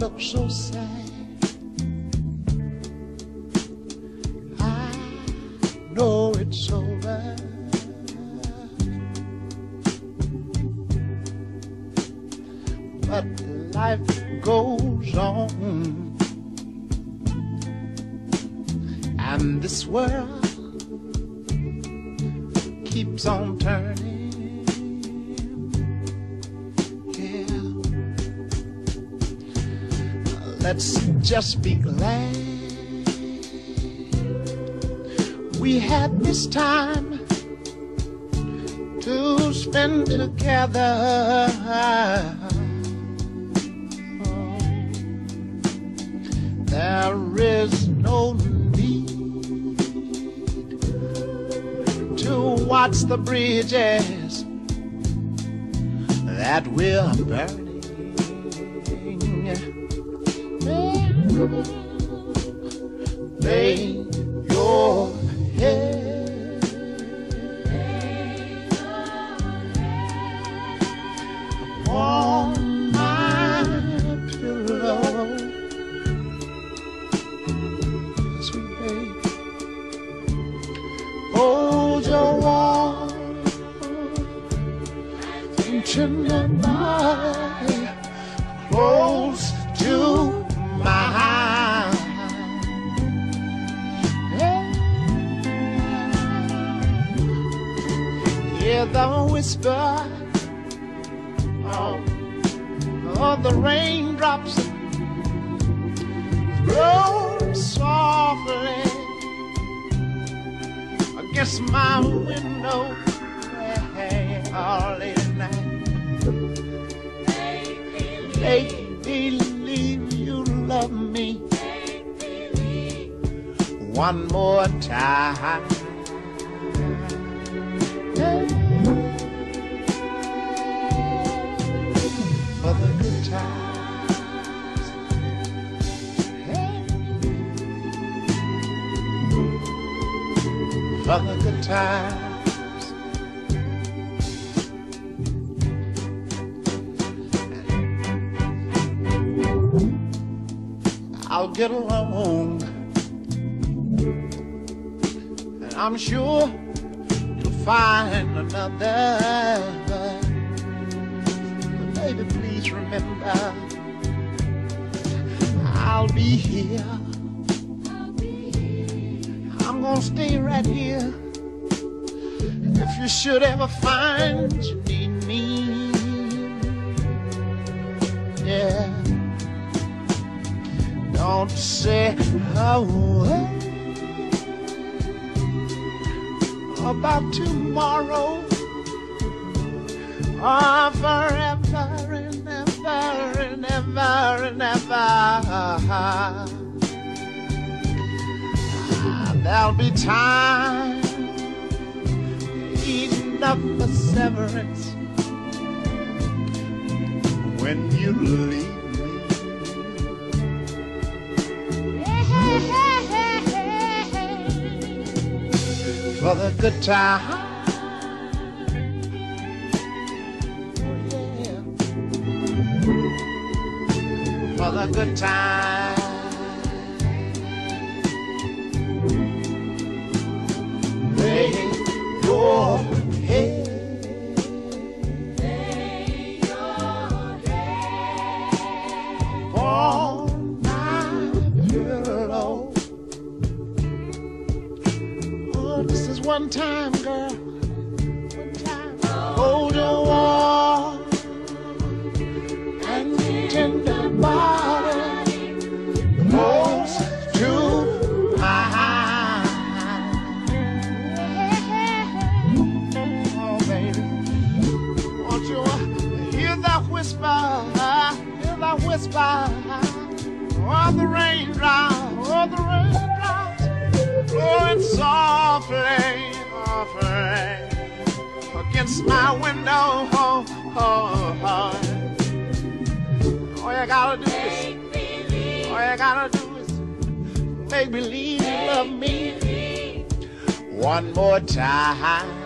look so sad. I know it's over. But life goes on. And this world keeps on turning. Let's just be glad we had this time to spend together. There is no need to watch the bridges that we're burning. Lay your head on my pillow, sweet baby. Hold your close The whisper of, of the raindrops roll softly against my window all night. Make believe you love me one more time. For For the good times. I'll get along. And I'm sure you'll find another. Baby, please remember, I'll be here. I'm gonna stay right here. If you should ever find you need me, yeah. Don't say a word about tomorrow or forever ever and ah, ever. There'll be time enough for severance when you leave me. For the good time. For the good time. Lay your head. On my pillow. Oh, this is one time, girl. One time. Hold Oh, the raindrops, oh, the raindrops blowing softly, softly against my window. Oh, oh, oh. All you gotta do is, all you gotta do is make believe you love me one more time.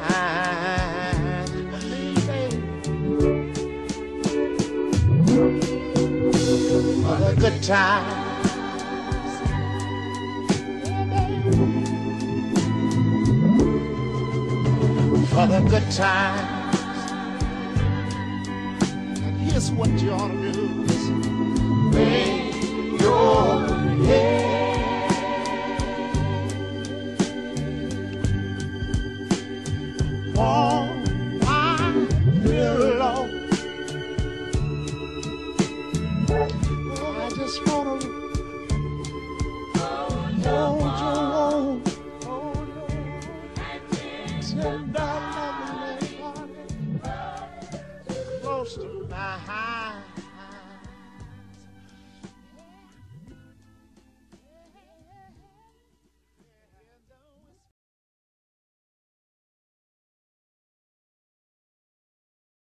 Times. For the good times. And here's what you ought to do. Listen. Lay your head.